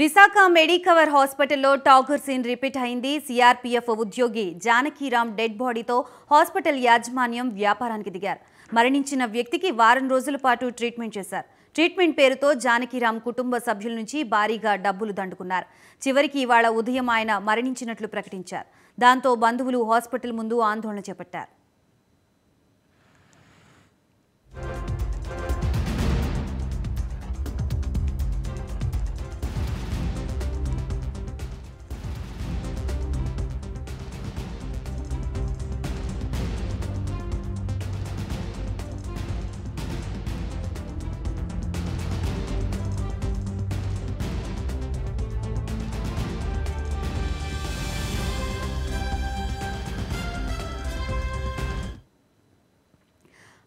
Visakha Medicover హాస్పిటల్లో Tagore scene repeat అయింది. CRPF ఉద్యోగి జానకీరామ్ డెడ్ బాడీతో హాస్పిటల్ యాజమాన్యం వ్యాపారానికి దిగారు. మరణించిన వ్యక్తికి వారం రోజుల పాటు ట్రీట్మెంట్ చేశారు. ట్రీట్మెంట్ పేరుతో జానకీరామ్ కుటుంబ సభ్యుల నుంచి భారీగా డబ్బులు దండుకున్నారు. చివరికి ఇవాళ ఉదయం ఆయన మరణించినట్లు ప్రకటించారు. దాంతో బంధువులు హాస్పిటల్ ముందు ఆందోళన చేపట్టారు.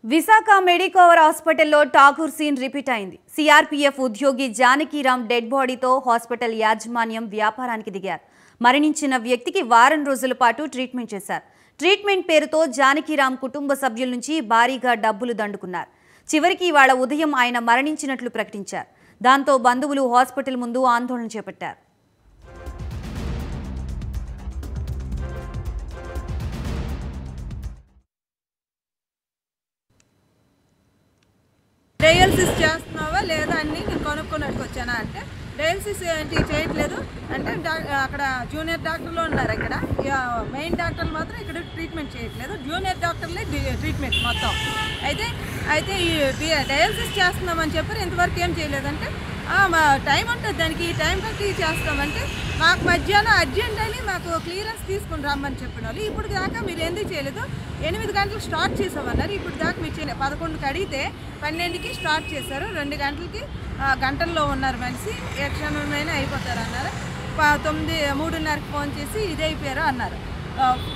విశాఖ మెడికోవర్ హాస్పిటల్లో ఠాకూర్ సీన్ రిపీట్ అయింది. సిఆర్పీఎఫ్ ఉద్యోగి జానకీరామ్ డెడ్ బాడీతో హాస్పిటల్ యాజమాన్యం వ్యాపారానికి దిగారు. మరణించిన వ్యక్తికి వారం రోజుల పాటు ట్రీట్మెంట్ చేశారు. ట్రీట్మెంట్ పేరుతో జానకీరామ్ కుటుంబ సభ్యుల నుంచి భారీగా డబ్బులు దండుకున్నారు. చివరికి ఇవాళ ఉదయం ఆయన మరణించినట్లు ప్రకటించారు. దాంతో బంధువులు హాస్పిటల్ ముందు ఆందోళన చేపట్టారు. డయాలసిస్ చేస్తున్నావా లేదా అని నేను కొనుక్కోడానికి వచ్చానా? అంటే డయాలసిస్ ఏంటి? చేయట్లేదు. అంటే అక్కడ జూనియర్ డాక్టర్లు ఉన్నారు ఇక్కడ. మెయిన్ డాక్టర్లు మాత్రం ఇక్కడ ట్రీట్మెంట్ చేయట్లేదు. జూనియర్ డాక్టర్లే ట్రీట్మెంట్ మొత్తం. అయితే అయితే ఈ డయాలసిస్ చేస్తున్నామని చెప్పారు ఇంతవరకు ఏం చేయలేదంటే టైం ఉంటుంది దానికి. ఈ టైం కట్టి చేస్తామంటే మాకు మధ్యాహ్నం అర్జెంట్ అని మాకు క్లియరెన్స్ తీసుకుని రమ్మని చెప్పిన వాళ్ళు ఇప్పుడు దాకా మీరు ఎందుకు చేయలేదు? ఎనిమిది గంటలకు స్టార్ట్ చేసామన్నారు. ఇప్పుడు దాకా మీరు చేయలేదు పదకొండుకి అడిగితే పన్నెండుకి స్టార్ట్ చేశారు. రెండు గంటలకి గంటల్లో ఉన్నారు మనిషి. ఏ క్షణమైనా అయిపోతారు అన్నారు. తొమ్మిది మూడున్నరకి ఫోన్ చేసి ఇది అయిపోయారు అన్నారు.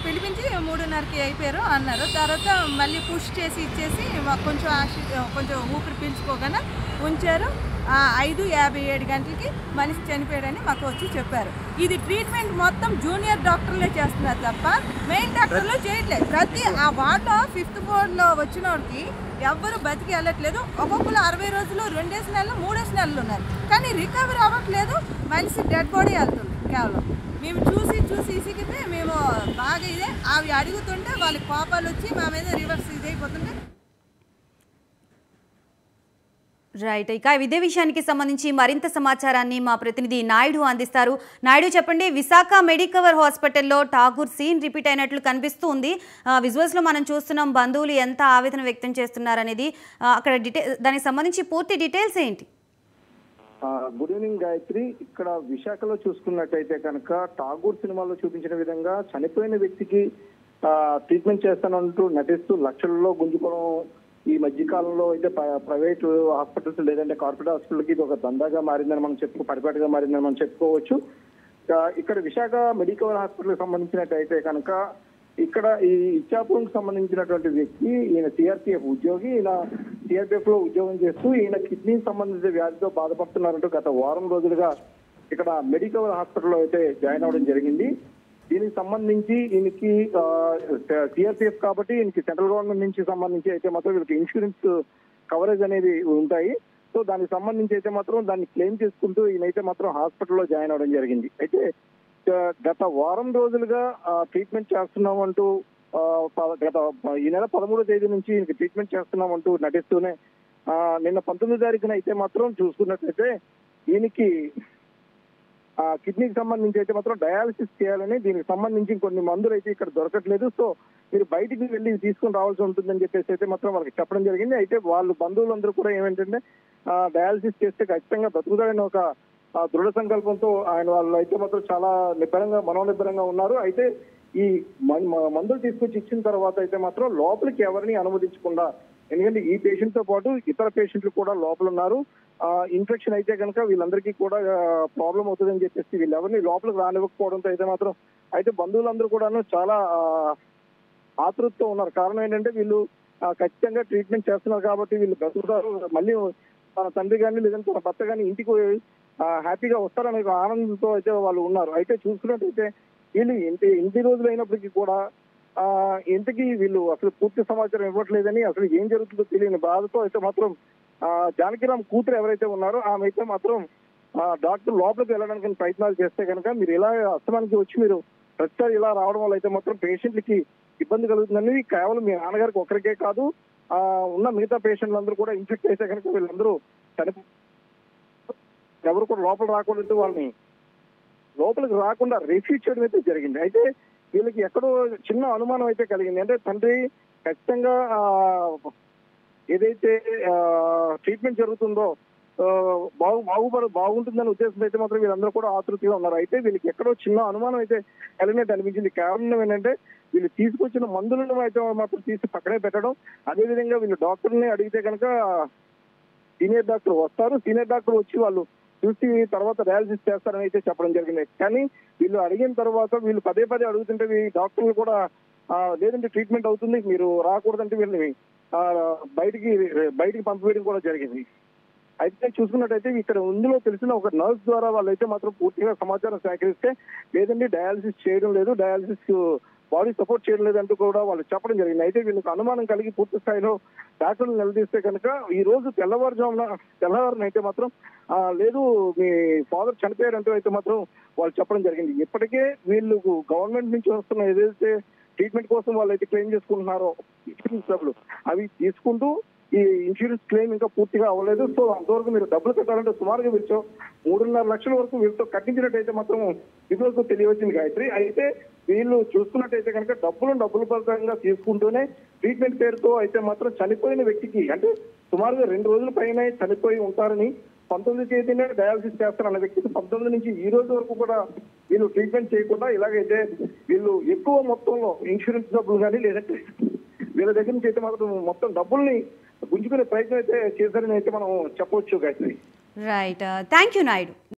పిలిపించి మూడున్నరకి అయిపోయారు అన్నారు. తర్వాత మళ్ళీ పుష్ చేసి ఇచ్చేసి కొంచెం ఆశ కొంచెం ఊపిరి పీల్చుకోగానే ఉంచారు. ఐదు యాభై ఏడు గంటలకి మనిషి చనిపోయాడని మాకు వచ్చి చెప్పారు. ఇది ట్రీట్మెంట్ మొత్తం జూనియర్ డాక్టర్లే చేస్తున్నారు తప్ప మెయిన్ డాక్టర్లు చేయట్లేదు. ప్రతి ఆ వార్డులో ఫిఫ్త్ ఫ్లోర్లో వచ్చిన వాడికి ఎవ్వరు బతికి వెళ్ళట్లేదు. ఒక్కొక్కరు అరవై రోజులు రెండేసి నెలలు మూడేసి నెలలు ఉన్నారు. కానీ రికవరీ అవ్వట్లేదు. మనిషి డెడ్ బాడీ వెళ్తుంది కేవలం. మేము చూసి చూసి ఇసిగితే మేము బాగా ఇదే. అవి అడుగుతుంటే వాళ్ళకి కోపాలు వచ్చి మా మీద రివర్స్ ఇదైపోతుంటే రైట్ ఇక ఇదే విషయానికి సంబంధించి మరింత సమాచారాన్ని మా ప్రతినిధి నాయుడు అందిస్తారు. నాయుడు చెప్పండి విశాఖ మెడికవర్ హాస్పిటల్లో ఠాగూర్ సీన్ రిపీట్ అయినట్లు కనిపిస్తూ ఉంది విజువల్స్లో మనం చూస్తున్నాం బంధువులు ఎంత ఆవేదన వ్యక్తం చేస్తున్నారనేది. అక్కడ డిటే దానికి సంబంధించి పూర్తి డీటెయిల్స్ ఏంటి? Good evening Gayathri. ఇక్కడ విశాఖలో చూసుకున్నట్టయితే కనుక ఠాగూర్ సినిమాలో చూపించిన విధంగా చనిపోయిన వ్యక్తికి ట్రీట్మెంట్ చేస్తానంటూ నటిస్తూ లక్షల్లో గుంజుకోవడం ఈ మధ్య కాలంలో అయితే ప్ర- ప్రైవేట్ హాస్పిటల్స్ లేదంటే కార్పొరేట్ హాస్పిటల్కి ఇది ఒక దందాగా మారిందని మనం చెప్పుకో పరిపాటిగా మారిందని మనం చెప్పుకోవచ్చు. ఇక్కడ విశాఖ మెడికల్ హాస్పిటల్కి సంబంధించినట్టయితే కనుక ఇక్కడ ఈ ఇచ్చాపురంకి సంబంధించినటువంటి వ్యక్తి ఈయన సిఆర్పిఎఫ్ ఉద్యోగి ఈయన సిఆర్పిఎఫ్లో ఉద్యోగం చేస్తూ ఈయన కిడ్నీ సంబంధించిన వ్యాధితో బాధపడుతున్నారంటూ గత వారం రోజులుగా ఇక్కడ మెడికల్ హాస్పిటల్లో అయితే జాయిన్ అవ్వడం జరిగింది. దీనికి సంబంధించి ఈయనకి సిఆర్పిఎఫ్ కాబట్టి ఈయనకి సెంట్రల్ గవర్నమెంట్ నుంచి సంబంధించి అయితే మాత్రం వీళ్ళకి ఇన్సూరెన్స్ కవరేజ్ అనేది ఉంటాయి. సో దానికి సంబంధించి అయితే మాత్రం దాన్ని క్లెయిమ్ చేసుకుంటూ ఈయనైతే మాత్రం హాస్పిటల్లో జాయిన్ అవ్వడం జరిగింది. అయితే గత వారం రోజులుగా ట్రీట్మెంట్ చేస్తున్నామంటూ గత ఈ నెల పదమూడో తేదీ నుంచి ఈయనకి ట్రీట్మెంట్ చేస్తున్నామంటూ నటిస్తూనే నిన్న పంతొమ్మిది తారీఖున అయితే మాత్రం చూసుకున్నట్లయితే ఈయనకి కిడ్నీకి సంబంధించి అయితే మాత్రం డయాలసిస్ చేయాలని దీనికి సంబంధించి కొన్ని మందులు అయితే ఇక్కడ దొరకట్లేదు. సో మీరు బయటికి వెళ్ళి తీసుకుని రావాల్సి ఉంటుందని చెప్పేసి అయితే మాత్రం వాళ్ళకి చెప్పడం జరిగింది. అయితే వాళ్ళు బంధువులందరూ కూడా ఏమేంటంటే డయాలసిస్ చేస్తే ఖచ్చితంగా బతుకుతారని ఒక దృఢ సంకల్పంతో ఆయన వాళ్ళు అయితే మాత్రం చాలా నిబ్బరంగా మనోనిబ్బరంగా ఉన్నారు. అయితే ఈ మన్- మందులు తీసుకొచ్చి ఇచ్చిన తర్వాత అయితే మాత్రం లోపలికి ఎవరిని అనుమతించకుండా ఎందుకంటే ఈ పేషెంట్తో పాటు ఇతర పేషెంట్లు కూడా లోపల ఉన్నారు ఇన్ఫెక్షన్ అయితే కనుక వీళ్ళందరికీ కూడా ప్రాబ్లం అవుతుందని చెప్పేసి వీళ్ళెవరిని లోపలికి రానివ్వకపోవడంతో అయితే మాత్రం అయితే బంధువులందరూ కూడాను చాలా ఆతృతతో ఉన్నారు. కారణం ఏంటంటే వీళ్ళు ఖచ్చితంగా ట్రీట్మెంట్ చేస్తున్నారు కాబట్టి వీళ్ళు బ్రతుకుతారు. మళ్ళీ తన తండ్రి కానీ లేదంటే తన భర్త కానీ ఇంటికి హ్యాపీగా వస్తారనే ఆనందంతో అయితే వాళ్ళు ఉన్నారు. అయితే చూసుకున్నట్టయితే వీళ్ళు ఇంటి ఇంటి రోజులు అయినప్పటికీ కూడా ఆ ఇంతకీ వీళ్ళు అసలు పూర్తి సమాచారం ఇవ్వట్లేదని అసలు ఏం జరుగుతుందో తెలియని బాధతో అయితే మాత్రం జానకిరామ్ కూతురు ఎవరైతే ఉన్నారో ఆమె అయితే మాత్రం డాక్టర్ లోపలికి వెళ్ళడానికి ప్రయత్నాలు చేస్తే కనుక మీరు ఇలా అస్తమానికి వచ్చి మీరు ప్రతిసారి ఇలా రావడం వల్ల అయితే మాత్రం పేషెంట్లకి ఇబ్బంది కలుగుతుందని కేవలం మీ నాన్నగారికి ఒకరికే కాదు ఆ ఉన్న మిగతా పేషెంట్లందరూ కూడా ఇన్ఫెక్ట్ అయితే కనుక వీళ్ళందరూ చనిపో ఎవరు కూడా లోపల రాకుండా వాళ్ళని లోపలికి రాకుండా రిఫ్యూజ్ చేయడం అయితే జరిగింది. అయితే వీళ్ళకి ఎక్కడో చిన్న అనుమానం అయితే కలిగింది. అంటే తండ్రి ఖచ్చితంగా ఏదైతే ట్రీట్మెంట్ జరుగుతుందో బాగు బాగుపడ బాగుంటుందనే ఉద్దేశం అయితే మాత్రం వీళ్ళందరూ కూడా ఆతృతిగా ఉన్నారు. అయితే వీళ్ళకి ఎక్కడో చిన్న అనుమానం అయితే కలిగినట్టు అనిపించింది. కారణం ఏంటంటే వీళ్ళు తీసుకొచ్చిన మందులను అయితే మాత్రం తీసి పక్కనే పెట్టడం. అదేవిధంగా వీళ్ళు డాక్టర్ని అడిగితే కనుక సీనియర్ డాక్టర్ వస్తారు. సీనియర్ డాక్టర్ వచ్చి వాళ్ళు చూసి తర్వాత డయాలసిస్ చేస్తారని అయితే చెప్పడం జరిగింది. కానీ వీళ్ళు అడిగిన తర్వాత వీళ్ళు పదే పదే అడుగుతుంటే డాక్టర్లు కూడా లేదంటే ట్రీట్మెంట్ అవుతుంది మీరు రాకూడదంటే వీళ్ళని బయటికి బయటికి పంపివేయడం కూడా జరిగింది. అయితే చూసుకున్నట్టయితే ఇక్కడ ఉందిలో తెలిసిన ఒక నర్స్ ద్వారా వాళ్ళైతే మాత్రం పూర్తిగా సమాచారం సేకరిస్తే లేదండి డయాలసిస్ చేయడం లేదు డయాలసిస్ బాడీ సపోర్ట్ చేయడం లేదంటూ కూడా వాళ్ళు చెప్పడం జరిగింది. అయితే వీళ్ళకి అనుమానం కలిగి పూర్తి స్థాయిలో డాక్టర్లు నిలదీస్తే కనుక ఈ రోజు తెల్లవారుజామున తెల్లవారున అయితే మాత్రం లేదు మీ ఫాదర్ చనిపోయారంటూ అయితే మాత్రం వాళ్ళు చెప్పడం జరిగింది. ఇప్పటికే వీళ్ళు గవర్నమెంట్ నుంచి వస్తున్న ఏదైతే ట్రీట్మెంట్ కోసం వాళ్ళు అయితే క్లెయిమ్ చేసుకుంటున్నారో ఇన్సూరెన్స్ డబ్బులు అవి తీసుకుంటూ ఈ ఇన్సూరెన్స్ క్లెయిమ్ ఇంకా పూర్తిగా అవ్వలేదు. సో అంతవరకు మీరు డబ్బులు కట్టాలంటే సుమారుగా వీళ్ళు మూడున్నర లక్షల వరకు వీళ్ళతో కట్టించినట్టయితే మాత్రం ఇదివరకు తెలియవచ్చింది గాయత్రి. అయితే వీళ్ళు చూసుకున్నట్టయితే కనుక డబ్బులు డబ్బుల పరంగా తీసుకుంటూనే ట్రీట్మెంట్ పేరుతో అయితే మాత్రం చనిపోయిన వ్యక్తికి అంటే సుమారుగా రెండు రోజుల పైన చనిపోయి ఉంటారని పంతొమ్మిది తేదీనే డయాలసిస్ చేస్తారన్న వ్యక్తికి పంతొమ్మిది నుంచి ఈ రోజు వరకు కూడా వీళ్ళు ట్రీట్మెంట్ చేయకుండా ఇలాగైతే వీళ్ళు ఎక్కువ మొత్తంలో ఇన్సూరెన్స్ డబ్బులు కానీ లేదంటే వీళ్ళ దగ్గర నుంచి అయితే మాత్రం మొత్తం డబ్బుల్ని గుంజుకునే ప్రయత్నం అయితే చేశారని అయితే మనం చెప్పవచ్చు Gayathri. Right thank you Naidu